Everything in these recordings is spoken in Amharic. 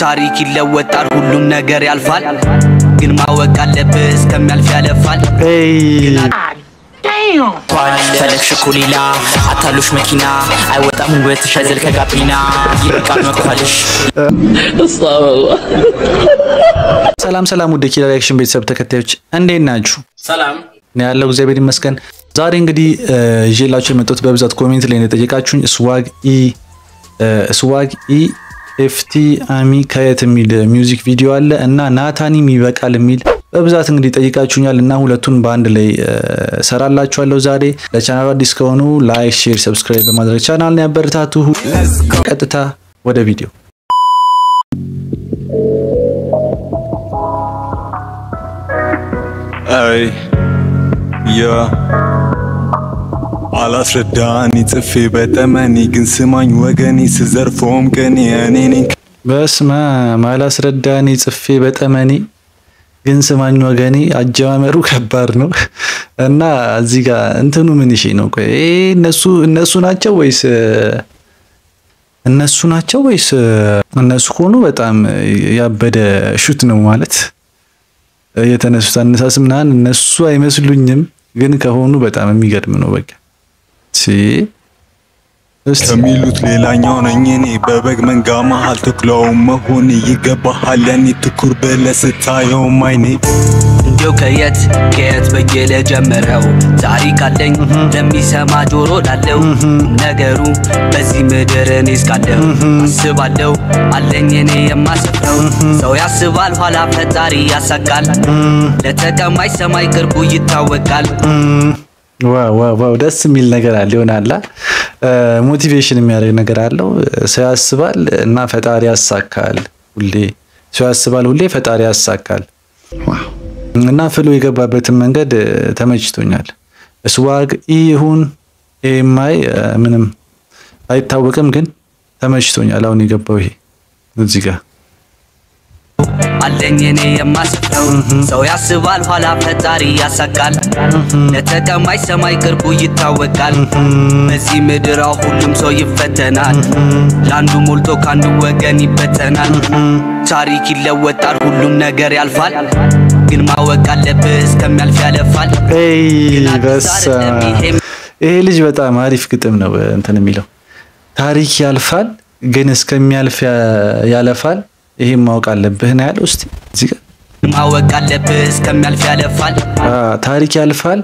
ታሪክ ይለወጣል፣ ሁሉም ነገር ያልፋል። ግን ማወቅ አለብህ እስከሚያልፍ ያለፋል። ፈለግ ሽኩሊላ አታሉሽ መኪና አይወጣም ውበትሽ አይዘል ከጋቢና ይበቃል መኳልሽ ሰላም ሰላም፣ ውድ ኪራ ሪያክሽን ቤተሰብ ተከታዮች እንዴት ናችሁ? ሰላም እኔ ያለው እግዚአብሔር ይመስገን። ዛሬ እንግዲህ ይዤላችሁ የመጡት በብዛት ኮሜንት ላይ ነው የጠየቃችሁኝ ስዋግ ኢ Swag E ft Ami ከየት የሚል music video አለ እና ናታኒም ይበቃል የሚል በብዛት እንግዲህ ጠይቃችሁኛል እና ሁለቱን በአንድ ላይ ሰራላችኋለሁ ዛሬ። ለቻናሉ አዲስ ከሆኑ like፣ share፣ subscribe በማድረግ ቻናልን ያበረታቱ። ቀጥታ ወደ ቪዲዮ ያ አላስረዳኒ ጽፌ በጠመኔ ግን ስማኝ ወገኔ ስዘርፎም ቀኔ እኔ ነኝ በስመ ጽፌ በጠመኔ ግን ስማኝ ወገኔ። አጀማመሩ ከባድ ነው እና እዚህ ጋር እንትኑ ምን ይሽ ነው? ቆይ እነሱ እነሱ ናቸው ወይስ እነሱ ናቸው ወይስ እነሱ ከሆኑ በጣም ያበደ ሹት ነው ማለት የተነሱት አነሳስ ምናምን እነሱ አይመስሉኝም፣ ግን ከሆኑ በጣም የሚገርም ነው። በቃ ከሚሉት ሌላኛው ነኝ እኔ በበግ መንጋ መሃል ተኩላውን መሆን ይገባሃል ያኔ ትኩር ብለህ ስታየውም አይኔ እንዲው ከየት ከየት ብዬ ልጀምረው? ታሪክ አለኝ ለሚሰማ ጆሮ ላለው ነገሩ በዚህ ምድር እኔ እስካለው አስባለው አለኝ እኔ የማስፍረው ሰው ያስባል ኋላ ፈጣሪ ያሳካል። ለተቀማጭ ሰማይ ቅርቡ ይታወቃል። ዋው ደስ የሚል ነገር አለ ይሆናላ ሞቲቬሽን የሚያደርግ ነገር አለው። ሰው ያስባል እና ፈጣሪ ያሳካል። ሁሌ ሰው ያስባል ሁሌ ፈጣሪ ያሳካል። እና ፍሎ የገባበትን መንገድ ተመችቶኛል። ስዋግ ይሁን ኤምአይ ምንም አይታወቅም፣ ግን ተመችቶኛል። አሁን የገባው ይሄ እዚህ ጋር አለኝ እኔ የማስፍረው ሰው ያስባል ኋላ ፈጣሪ ያሳካል። ለተቀማጭ ሰማይ ቅርቡ ይታወቃል። በዚህ ምድር ሁሉም ሰው ይፈተናል። ለአንዱ ሞልቶ ከአንዱ ወገን ይበተናል። ታሪክ ይለወጣል፣ ሁሉም ነገር ያልፋል። ግን ማወቅ አለብህ እስከሚያልፍ ያለፋል። ይሄ ልጅ በጣም አሪፍ ግጥም ነው እንትን የሚለው ታሪክ ያልፋል ግን እስከሚያልፍ ያለፋል። ይሄን ማወቅ አለብህ ነው ያለው። እስቲ እዚህ ጋር ማወቅ አለብህ እስከሚያልፍ ያለፋል። አ፣ ታሪክ ያልፋል፣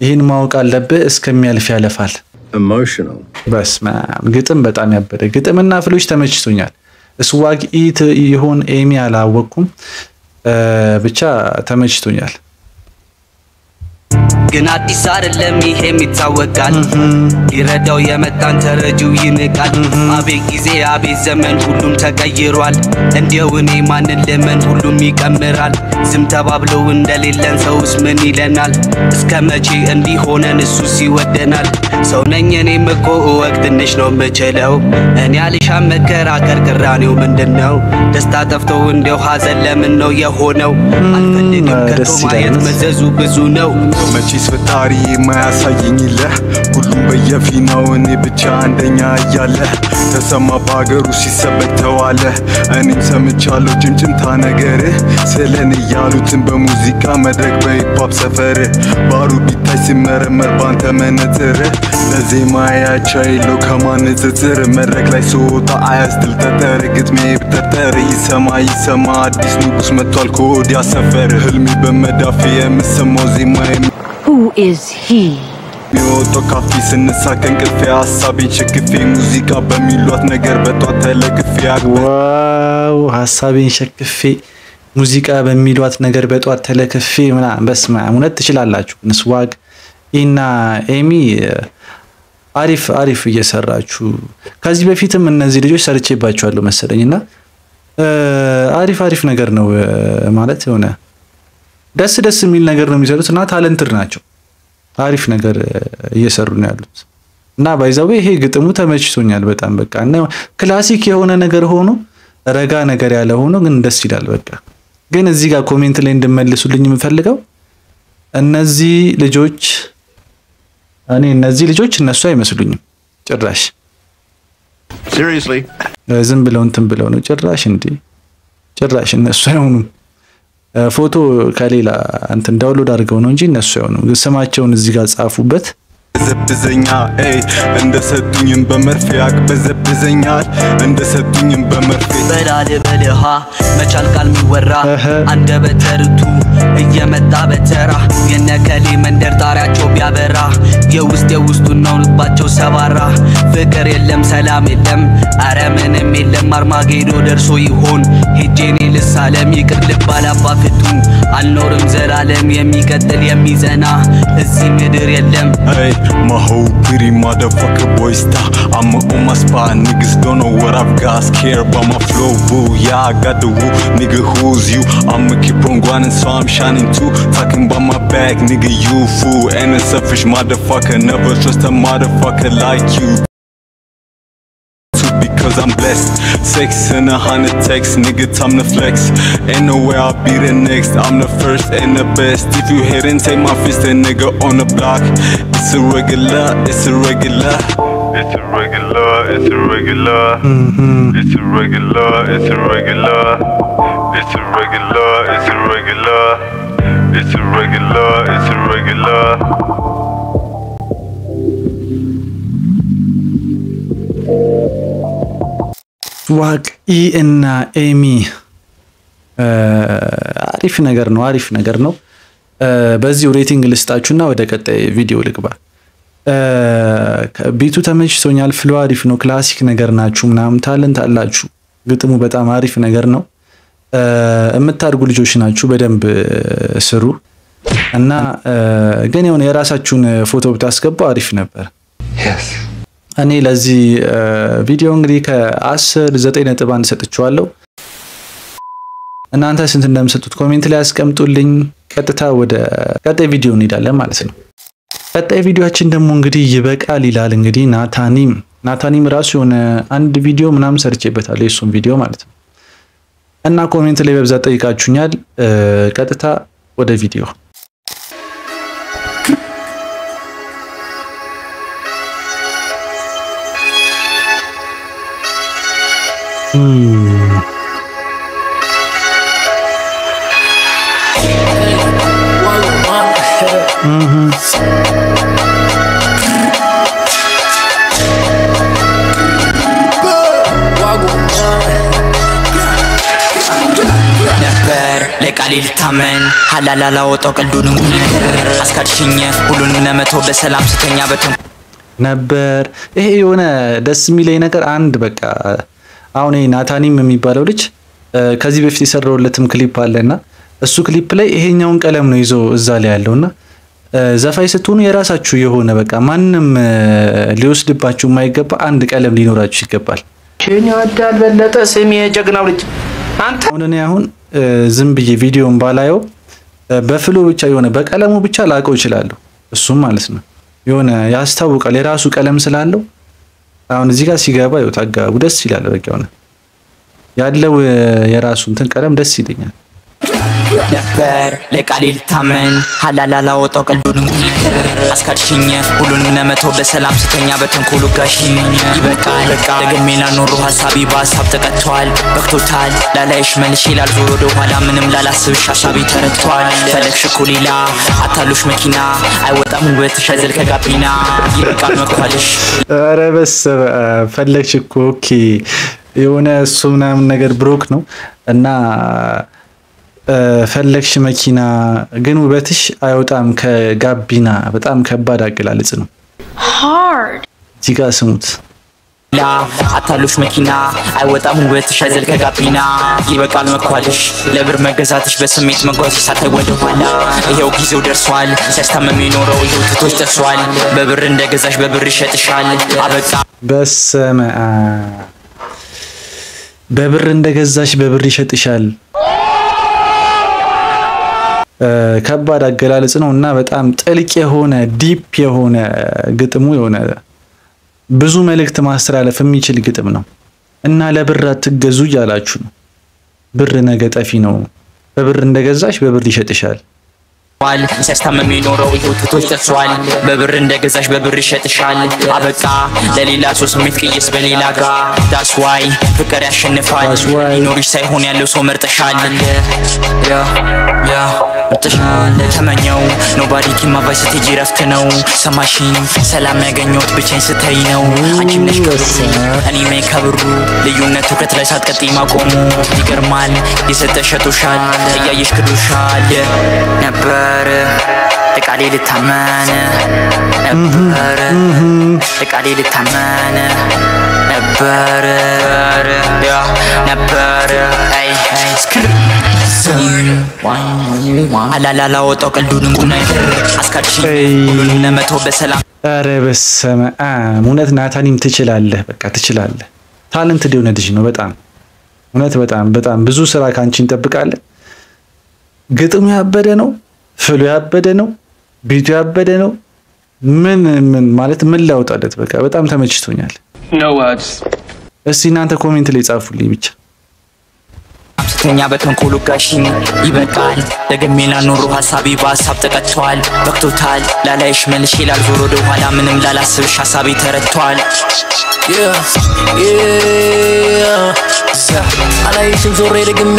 ይህን ማወቅ አለብህ እስከሚያልፍ ያለፋል።. በስመ አብ ግጥም በጣም ያበደ ግጥምና ፍሎች ተመችቶኛል። ስዋግ ኢት ይሆን ኤሚ አላወቅኩም፣ ብቻ ተመችቶኛል። ግን አዲስ አይደለም ይሄም ይታወቃል። ሊረዳው የመጣን ተረጂው ይንቃል። አቤት ጊዜ አቤት ዘመን ሁሉም ተቀይሯል። እንዲያው እኔ ማንን ልመን ሁሉም ይቀምራል። ዝም ተባብለው እንደሌለን ሰውስ ምን ይለናል? እስከ መቼ እንዲሆነን እሱስ ይወደናል። ሰው ነኝ እኔም እኮ እወቅ ትንሽ ነው የምችለው። እኔ አልሻም መከራከር ቅራኔው ምንድን ነው? ደስታ ጠፍተው እንዲያው ሀዘን ለምን ነው የሆነው? አልፈልግም ከቶ ማየት መዘዙ ብዙ ነው። መቼስ ፈጣሪ የማያሳየኝ የለ በየፊናው እኔ ብቻ አንደኛ እያለ ተሰማ በሀገሩ ሲሰበክ ተዋለ እኔም ሰምቻለሁ ጭምጭምታ ነገር ስለኔ ያሉትን በሙዚቃ መድረክ በሂፓፕ ሰፈር ባሩ ቢታይ ሲመረመር ባንተ መነጽር ለዜማ ያቻ የለው ከማንጽጽር መድረክ ላይ ስወጣ አያስትል ጠጠር ግጥሜ ብጠርጠር ይሰማ ይሰማ አዲስ ንጉስ መጥቷል ከወዲያ ሰፈር ህልሜ በመዳፌ የምሰማው ዜማ Who is he? የሚወጣው ካፌ ስነሳ ከእንቅልፌ ሀሳቤን ሸክፌ ሙዚቃ በሚሏት ነገር በጧት ተለግፌ wow ሀሳቤን ሸክፌ ሙዚቃ በሚሏት ነገር በጧት ተለክፌ ምናምን በስመ አብ እውነት ትችላላችሁ። Swag E እና Ami አሪፍ አሪፍ እየሰራችሁ ከዚህ በፊትም እነዚህ ልጆች ሰርቼባቸዋለሁ መሰለኝ እና አሪፍ አሪፍ ነገር ነው ማለት የሆነ ደስ ደስ የሚል ነገር ነው የሚሰሩት እና talented ናቸው። አሪፍ ነገር እየሰሩ ነው ያሉት እና by the way ይሄ ግጥሙ ተመችቶኛል በጣም በቃ እና classic የሆነ ነገር ሆኖ ረጋ ነገር ያለ ሆኖ ግን ደስ ይላል። በቃ ግን እዚህ ጋር comment ላይ እንድመልሱልኝ የምፈልገው እነዚህ ልጆች እኔ እነዚህ ልጆች እነሱ አይመስሉኝም ጭራሽ። ዝም ብለው እንትን ብለው ነው ጭራሽ እንዲ ጭራሽ እነሱ አይሆኑም። ፎቶ ከሌላ እንትን ዳውንሎድ አድርገው ነው እንጂ እነሱ አይሆኑም። ስማቸውን እዚህ ጋር ጻፉበት። በዘብዘኛ ኤይ እንደሰጡኝም በመርፌ ያቅበዘብዘኛል እንደሰጡኝም በመርፌ በላል በልሃ መቻል ቃል ሚወራ አንደበተ ርቱዕ እየመጣ በተራ የነከሌ መንደር ጣሪያቸው ቢያበራ የውስጥ የውስጡን ነው ልባቸው ሰባራ። ፍቅር የለም ሰላም የለም አረ ምንም የለም። አርማጌዶ ደርሶ ይሆን ሄጄኔ ልሳለም። ይቅር ልባል አባ ፍቱን አልኖርም ዘላለም። የሚቀጥል የሚጸና እዚህ ምድር የለም my whole pretty motherfucker boy star. I'm on my spot, niggas don't know what I've got. Scared about my flow, boo. Yeah, I got the woo, nigga. Who's you? I'ma keep on grinding, so I'm shining too. Talking about my back, nigga. You fool, and a selfish motherfucker. Never trust a motherfucker like you. Because I'm blessed, sex and a hundred texts, nigga. Time to flex. Ain't no way I'll be the next. I'm the first and the best. If you hit and take my fist, a nigga on the block. It's a regular, it's a regular. It's a regular, it's a regular. Mm-hmm. It's a regular, it's a regular. It's a regular, it's a regular. It's a regular, it's a regular. Swag E እና Ami አሪፍ ነገር ነው። አሪፍ ነገር ነው። በዚሁ rating ልስጣችሁና ወደ ቀጣይ ቪዲዮ ልግባ። beat ኡ ተመችቶኛል። flow አሪፍ ነው። classic ነገር ናችሁ ምናምን talent አላችሁ። ግጥሙ በጣም አሪፍ ነገር ነው። የምታድጉ ልጆች ናችሁ። በደንብ ስሩ እና ግን የሆነ የራሳችሁን ፎቶ ብታስገቡ አሪፍ ነበር። እኔ ለዚህ ቪዲዮ እንግዲህ ከአስር ዘጠኝ ነጥብ አንድ ሰጥቼዋለሁ። እናንተ ስንት እንደምሰጡት comment ላይ ያስቀምጡልኝ። ቀጥታ ወደ ቀጣይ ቪዲዮ እንሄዳለን ማለት ነው። ቀጣይ ቪዲዮችን ደግሞ እንግዲህ ይበቃል ይላል። እንግዲህ ናታኒም ናታኒም ራሱ የሆነ አንድ ቪዲዮ ምናምን ሰርቼበታለሁ የእሱን ቪዲዮ ማለት ነው እና comment ላይ በብዛት ጠይቃችሁኛል። ቀጥታ ወደ ቪዲዮ ነበር ለቃሌ ልታመን ሀላላ ላወጣው ቀልዱንም አስካድሽኝ ሁሉንም ለመተው በሰላም ስተኛ በተን ነበር። ይሄ የሆነ ደስ የሚለኝ ነገር አንድ በቃ አሁን ይሄ ናታኒም የሚባለው ልጅ ከዚህ በፊት የሰራውለትም ክሊፕ አለና እሱ ክሊፕ ላይ ይሄኛውን ቀለም ነው ይዞ እዛ ላይ ያለውና ዘፋኝ ስትሆኑ የራሳችሁ የሆነ በቃ ማንም ሊወስድባችሁ የማይገባ አንድ ቀለም ሊኖራችሁ ይገባል። ይወዳል በለጠ ስሜ የጀግናው ልጅ አንተ አሁን እኔ አሁን እ፣ ዝም ብዬ ቪዲዮን ባላየው በፍሎ ብቻ የሆነ በቀለሙ ብቻ ላቀው እችላለሁ። እሱም ማለት ነው የሆነ ያስታውቃል የራሱ ቀለም ስላለው። አሁን እዚህ ጋር ሲገባ ይኸው ታጋቡ ደስ ይላል። በቃ የሆነ ያለው የራሱ እንትን ቀለም ደስ ይለኛል። ነበር። ለቃሌ ልታመን ሀላላ ላወጣው ቀልዱንም ነገር አስካድሽኝ ሁሉንም ለመተው በሰላም ስተኛ። በተንኮል ወጋሽኝ ይበቃል። ደግሜ ላኖሩ ሀሳቤ በሀሳብ ተቀጥቷል በቅቶታል። ላላይሽ መልሼ ላልዞር ወደ ኋላ ምንም ላላስብሽ ሀሳቤ ተረድቷል ፈለግሽ እኮ ሌላ። አታሉሽ መኪና። አይወጣም ውበትሽ አይዘል ከጋቢና። ይበቃል መኳልሽ ኧረ በስመ አብ። ፈለግሽ እኮ okay። የሆነ እሱ ምናምን ነገር broke ነው እና ፈለግሽ መኪና ግን ውበትሽ አይወጣም ከጋቢና። በጣም ከባድ አገላለጽ ነው። Hard. እዚህ ጋር ስሙት። አታሉሽ መኪና አይወጣም ውበትሽ አይዘል ከጋቢና ይበቃል መኳልሽ ለብር መገዛትሽ በስሜት መጓዝሽ ሳታይ ወደ ኋላ ይሄው ጊዜው ደርሷል ሲያስታመም የኖረው ይሄው ትቶች ደርሷል በብር እንደገዛሽ በብር ይሸጥሻል አበቃ በስመ አብ በብር እንደገዛሽ በብር ይሸጥሻል። ከባድ አገላለጽ ነው እና በጣም ጥልቅ የሆነ deep የሆነ ግጥሙ የሆነ ብዙ መልእክት ማስተላለፍ የሚችል ግጥም ነው እና ለብር አትገዙ እያላችሁ ነው። ብር ነገ ጠፊ ነው። በብር እንደገዛሽ በብር ይሸጥሻል። ዋል ሲያስታመም የኖረው ይኸው ትቶች ደርሷል። በብር እንደገዛሽ በብር ይሸጥሻል። አበቃ። ለሌላ ሰው ስሜት ቅይስ በሌላ ጋ that's why ፍቅር ያሸንፋል።. ሊኖርሽ ሳይሆን ያለው ሰው መርጠሻል። ተመኘው። ኖባዲ ኪማባይ ስትሄጂ ረፍት ነው ሰማሽኝ ሰላም ያገኘሁት ብቻኝ ስተይ ነው። አንቺም ነሽ ክብሩ። እኔ ነኝ ከብሩ። ልዩነቱ ከት ላይ ሳትቀጢ ማቆሙ ይገርማል። የሰጠሽ ሸጦሻል እያየሽ ክዶሻል። ነበር ለቃሌ ልታመን ነበር። ለቃሌ ልታመን ነበር። ነበር። አይ አይ ስክር። አላላላ ወጣው ቀልዱንም ቁና ሁሉንም ለመተው በሰላም። ኧረ በስመ አብ። እውነት ናታኒም ትችላለህ፣ በቃ ትችላለህ። ታለንት የሆነ ልጅ ነው በጣም። እውነት በጣም በጣም ብዙ ስራ ከአንቺ እንጠብቃለን። ግጥሙ ያበደ ነው፣ ፍሉ ያበደ ነው፣ ቢቱ ያበደ ነው። ምን ምን ማለት ምን ላውጣለት? በቃ በጣም ተመችቶኛል።. እስቲ እናንተ comment ላይ ጻፉልኝ ብቻ። ስተኛ በተንኮል ወጋሽኝ ይበቃል። ደግሜ ላኖሩ ሀሳቤ በሀሳብ ተቀጥቷል። በቅቶታል። ላላይሽ መልሼ ላልዞር ወደ ኋላ ምንም ላላስብሽ ሀሳቤ ተረድቷል። አላይሽም ዞሬ ደግሜ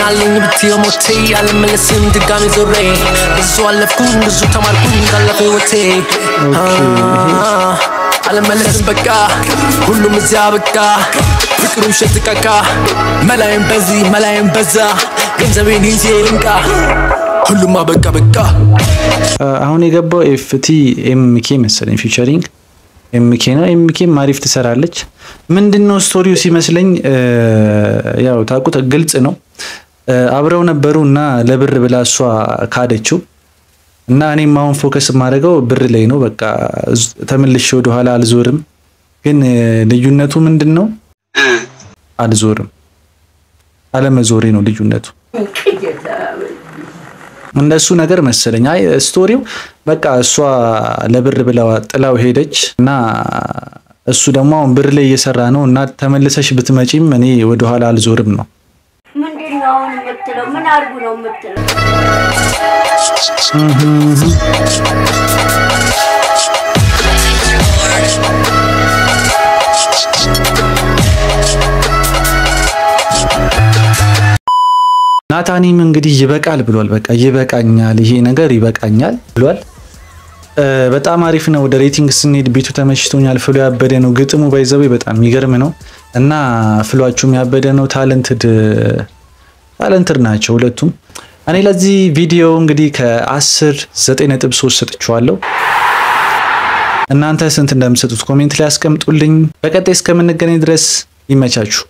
ናለኝ ብትየው ሞቴ አልመለስም ድጋሚ ዞሬ ብዙ አለፍኩኝ ብዙ ተማርኩኝ ካለፈ ህይወቴ። አልመለስም በቃ ሁሉም እዚያ በቃ ፍቅሩ ሸትቃቃ መላይም በዚህ መላይም በዛ ገንዘቤን ይዤ ልንቃ ሁሉም አበቃ በቃ አሁን የገባው ኤፍቲ ኤምኬ መሰለኝ ፊቸሪንግ ኤምኬ ነው። ኤምኬም አሪፍ ትሰራለች። ምንድነው ስቶሪው ሲመስለኝ ያው ታውቁት ግልጽ ነው። አብረው ነበሩ እና ለብር ብላ እሷ ካደችው እና እኔም አሁን focus የማደርገው ብር ላይ ነው። በቃ ተመልሼ ወደኋላ አልዞርም። ግን ልዩነቱ ምንድን ነው? አልዞርም። አለመዞሬ ነው ልዩነቱ። እንደሱ ነገር መሰለኝ። አይ story ው በቃ እሷ ለብር ብላ ጥላው ሄደች እና እሱ ደግሞ አሁን ብር ላይ እየሰራ ነው እና ተመልሰሽ ብትመጪም እኔ ወደኋላ አልዞርም ነው። ምንድን ነው አሁን የምትለው? ምን አድርጉ ነው የምትለው? ናታኒም እንግዲህ ይበቃል ብሏል። በቃ ይበቃኛል፣ ይሄ ነገር ይበቃኛል ብሏል። በጣም አሪፍ ነው። ወደ rating ስንሄድ beat ኡ ተመችቶኛል። flow ው ያበደ ነው። ግጥሙ by the way በጣም የሚገርም ነው እና flow ኣችሁም ያበደ ነው። talented talented ናቸው ሁለቱም። እኔ ለዚህ ቪዲዮ እንግዲህ ከ10 9.3 ሰጥቼዋለሁ። እናንተ ስንት እንደምሰጡት comment ላይ አስቀምጡልኝ። በቀጣይ እስከምንገናኝ ድረስ ይመቻችሁ።